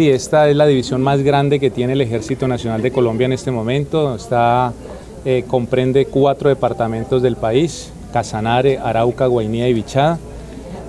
Sí, esta es la división más grande que tiene el Ejército Nacional de Colombia en este momento. Está, eh, comprende cuatro departamentos del país, Casanare, Arauca, Guainía y Bichada.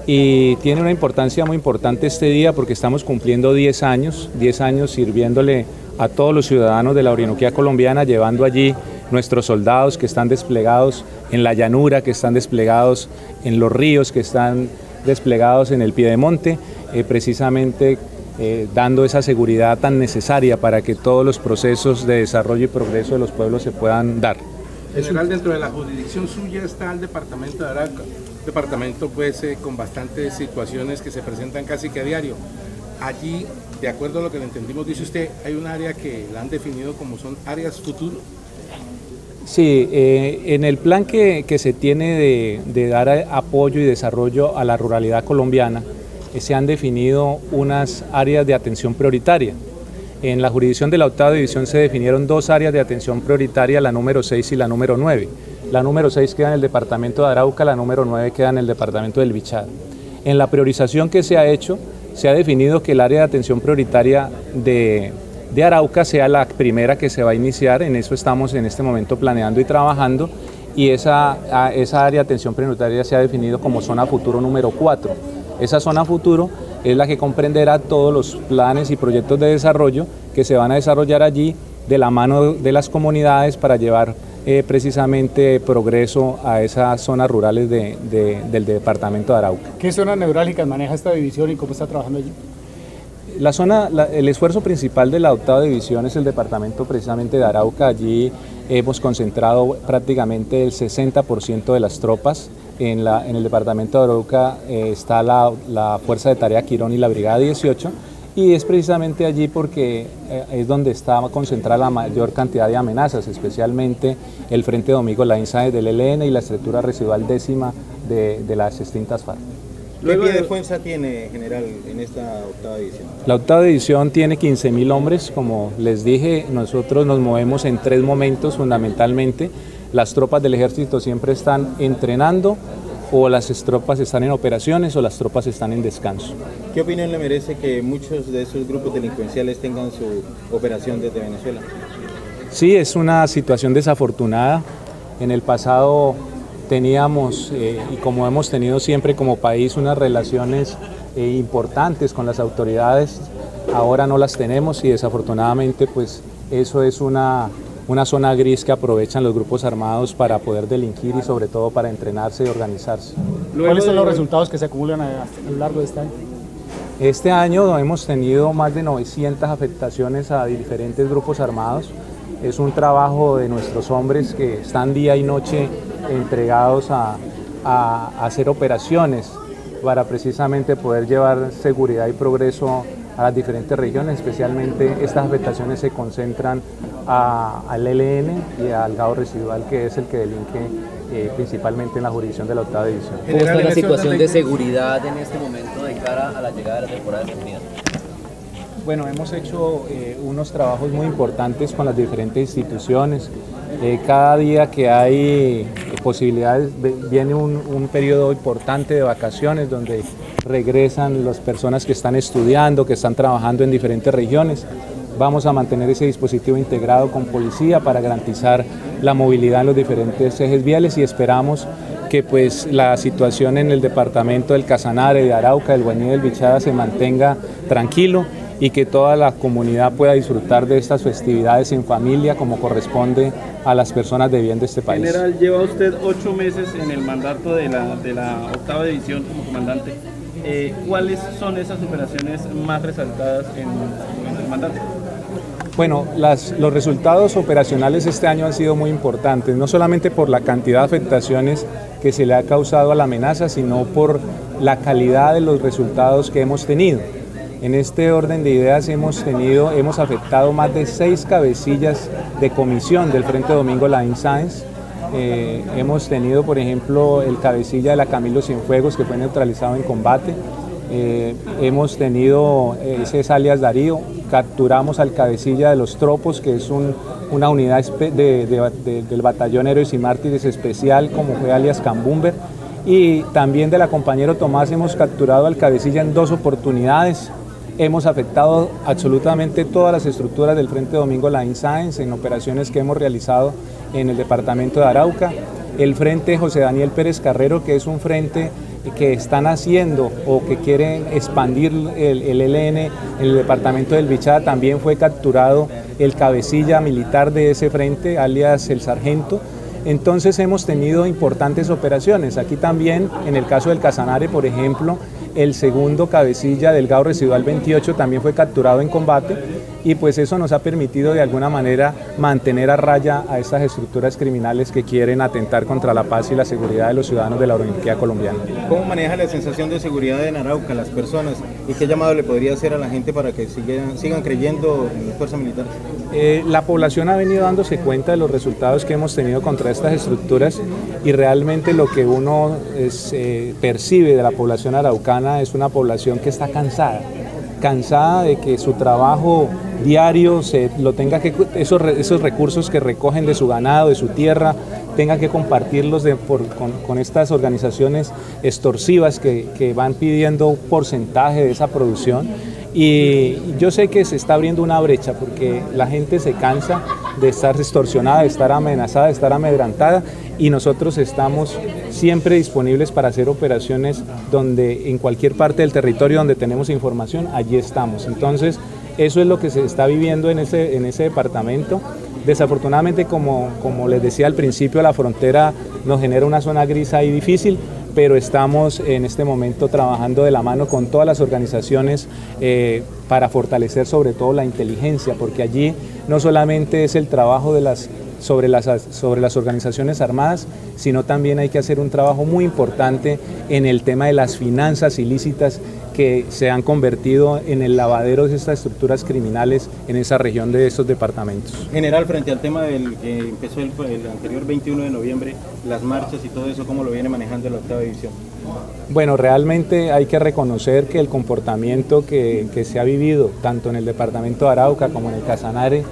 Y tiene una importancia muy importante este día porque estamos cumpliendo 10 años, 10 años sirviéndole a todos los ciudadanos de la Orinoquía colombiana, llevando allí nuestros soldados que están desplegados en la llanura, que están desplegados en los ríos, que están desplegados en el piedemonte, eh, precisamente eh, dando esa seguridad tan necesaria para que todos los procesos de desarrollo y progreso de los pueblos se puedan dar. General, dentro de la jurisdicción suya está el departamento de Arauca, departamento pues eh, con bastantes situaciones que se presentan casi que a diario. Allí, de acuerdo a lo que le entendimos, dice usted, hay un área que la han definido como son áreas futuro. Sí, eh, en el plan que, se tiene de, dar apoyo y desarrollo a la ruralidad colombiana, se han definido unas áreas de atención prioritaria. En la jurisdicción de la octava división se definieron dos áreas de atención prioritaria, la número 6 y la número 9. La número 6 queda en el departamento de Arauca, la número 9 queda en el departamento del Bichada. En la priorización que se ha hecho, se ha definido que el área de atención prioritaria de, de Arauca sea la primera que se va a iniciar, en eso estamos en este momento planeando y trabajando, y esa, esa área de atención prioritaria se ha definido como zona futuro número 4. Esa zona futuro es la que comprenderá todos los planes y proyectos de desarrollo que se van a desarrollar allí de la mano de las comunidades para llevar eh, precisamente progreso a esas zonas rurales del departamento de Arauca. ¿Qué zonas neurálgicas maneja esta división y cómo está trabajando allí? La zona, el esfuerzo principal de la octava división es el departamento precisamente de Arauca. Allí hemos concentrado prácticamente el 60% de las tropas. En, la, en, el departamento de Arauca eh, está la, la, Fuerza de Tarea Quirón y la Brigada 18 y es precisamente allí porque eh, es donde está concentrada la mayor cantidad de amenazas, especialmente el Frente Domingo, la INSAE del ELN y la estructura residual décima de, de las extintas FARC. ¿Qué pie de fuerza tiene, general, en esta octava división? La octava división tiene 15.000 hombres, como les dije, nosotros nos movemos en tres momentos fundamentalmente. Las tropas del ejército siempre están entrenando, o las tropas están en operaciones o las tropas están en descanso. ¿Qué opinión le merece que muchos de esos grupos delincuenciales tengan su operación desde Venezuela? Sí, es una situación desafortunada. En el pasado teníamos, eh, y como hemos tenido siempre como país, unas relaciones eh, importantes con las autoridades, ahora no las tenemos y desafortunadamente pues eso es una, una zona gris que aprovechan los grupos armados para poder delinquir y sobre todo para entrenarse y organizarse. ¿Cuáles son los resultados que se acumulan a, lo largo de este año? Este año hemos tenido más de 900 afectaciones a diferentes grupos armados. Es un trabajo de nuestros hombres que están día y noche entregados a, hacer operaciones para precisamente poder llevar seguridad y progreso a las diferentes regiones, especialmente estas afectaciones se concentran al LN y al gado residual, que es el que delinque eh, principalmente en la jurisdicción de la octava división. ¿Cómo está la situación de seguridad en este momento de cara a la llegada de la temporada de seguridad? Bueno, hemos hecho eh, unos trabajos muy importantes con las diferentes instituciones. Eh, cada día que hay posibilidades, viene un, periodo importante de vacaciones donde regresan las personas que están estudiando, que están trabajando en diferentes regiones. Vamos a mantener ese dispositivo integrado con policía para garantizar la movilidad en los diferentes ejes viales y esperamos que pues la situación en el departamento del Casanare, de Arauca, del Guaní del Bichada se mantenga tranquilo y que toda la comunidad pueda disfrutar de estas festividades en familia como corresponde a las personas de bien de este país. General, lleva usted ocho meses en el mandato de la, de la octava división como comandante. Eh, ¿Cuáles son esas operaciones más resaltadas en, en el mandato? Bueno, las, los resultados operacionales este año han sido muy importantes, no solamente por la cantidad de afectaciones que se le ha causado a la amenaza, sino por la calidad de los resultados que hemos tenido. En este orden de ideas hemos tenido, hemos afectado más de seis cabecillas de comisión del Frente Domingo Line Science. Eh, hemos tenido, por ejemplo, el cabecilla de la Camilo Cienfuegos que fue neutralizado en combate. Eh, hemos tenido eh, ese es alias Darío, capturamos al cabecilla de los Tropos, que es una unidad del batallón Héroes y Mártires especial, como fue alias Cambumber. Y también de la compañero Tomás hemos capturado al cabecilla en dos oportunidades, Hemos afectado absolutamente todas las estructuras del Frente Domingo Line Science en operaciones que hemos realizado en el departamento de Arauca. El Frente José Daniel Pérez Carrero, que es un frente que están haciendo o que quieren expandir el, el ELN en el departamento del Bichada, también fue capturado el cabecilla militar de ese frente, alias el sargento. Entonces hemos tenido importantes operaciones. Aquí también, en el caso del Casanare, por ejemplo, el segundo cabecilla del GAO Residual 28 también fue capturado en combate y pues eso nos ha permitido de alguna manera mantener a raya a estas estructuras criminales que quieren atentar contra la paz y la seguridad de los ciudadanos de la Orinoquía colombiana. ¿Cómo maneja la sensación de seguridad en Arauca, las personas? ¿Y qué llamado le podría hacer a la gente para que sigan, sigan creyendo en la fuerza militar? Eh, la población ha venido dándose cuenta de los resultados que hemos tenido contra estas estructuras y realmente lo que uno es, eh, percibe de la población araucana es una población que está cansada, cansada de que su trabajo diario se lo tenga que esos, esos recursos que recogen de su ganado, de su tierra, tenga que compartirlos con, estas organizaciones extorsivas que, que van pidiendo porcentaje de esa producción. Y yo sé que se está abriendo una brecha porque la gente se cansa de estar extorsionada, de estar amenazada, de estar amedrantada y nosotros estamos siempre disponibles para hacer operaciones donde en cualquier parte del territorio donde tenemos información, allí estamos. Entonces, eso es lo que se está viviendo en ese, en ese departamento. Desafortunadamente, como, como les decía al principio, la frontera nos genera una zona gris ahí difícil, pero estamos en este momento trabajando de la mano con todas las organizaciones eh, para fortalecer sobre todo la inteligencia, porque allí no solamente es el trabajo de las, sobre, las, sobre las organizaciones armadas, sino también hay que hacer un trabajo muy importante en el tema de las finanzas ilícitas que se han convertido en el lavadero de estas estructuras criminales en esa región de estos departamentos. General, frente al tema del que empezó el, el, anterior 21 de noviembre, las marchas y todo eso, ¿cómo lo viene manejando la octava división? Bueno, realmente hay que reconocer que el comportamiento que, que se ha vivido tanto en el departamento de Arauca como en el Casanare,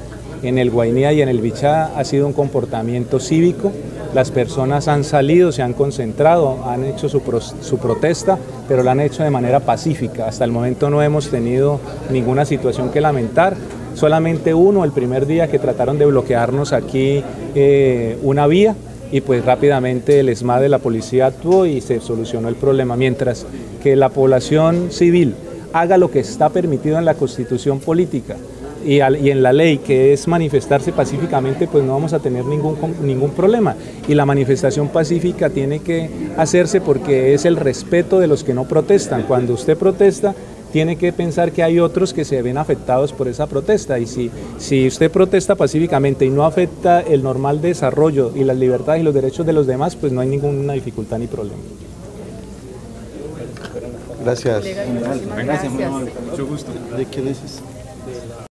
en el Guainía y en el Bichá ha sido un comportamiento cívico. Las personas han salido, se han concentrado, han hecho su, pro, su, protesta, pero la han hecho de manera pacífica. Hasta el momento no hemos tenido ninguna situación que lamentar. Solamente uno, el primer día que trataron de bloquearnos aquí eh, una vía, y pues rápidamente el ESMAD de la policía actuó y se solucionó el problema. Mientras que la población civil haga lo que está permitido en la constitución política, y, al, y, en la ley, que es manifestarse pacíficamente, pues no vamos a tener ningún, ningún problema. Y la manifestación pacífica tiene que hacerse porque es el respeto de los que no protestan. Cuando usted protesta, tiene que pensar que hay otros que se ven afectados por esa protesta. Y si, si usted protesta pacíficamente y no afecta el normal desarrollo y las libertades y los derechos de los demás, pues no hay ninguna dificultad ni problema. Gracias. Gracias. Gracias. Mucho gusto. ¿De qué dices?